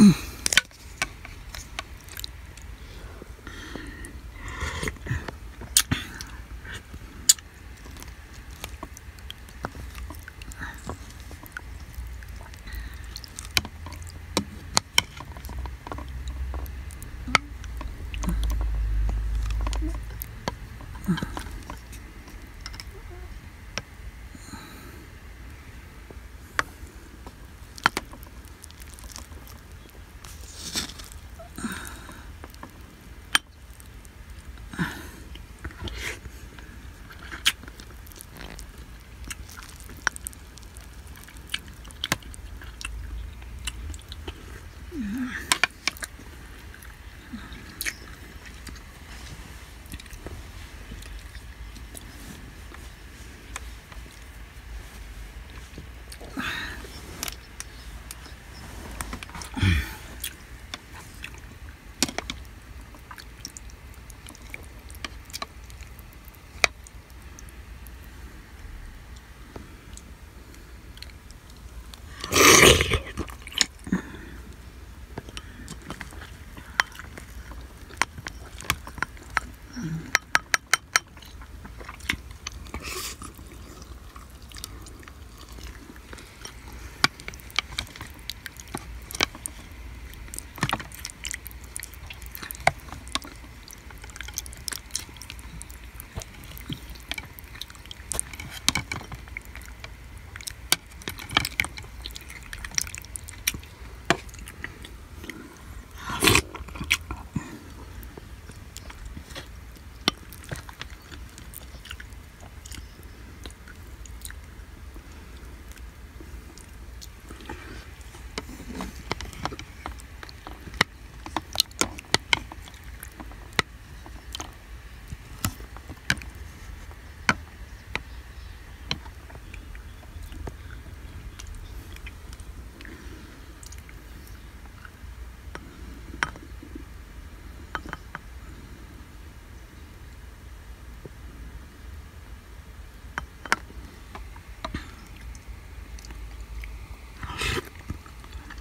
Mm.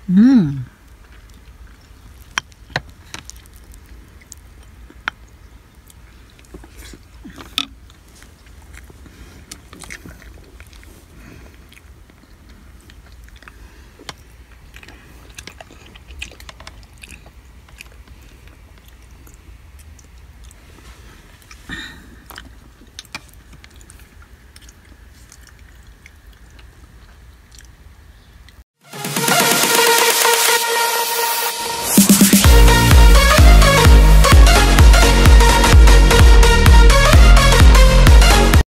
Mmm.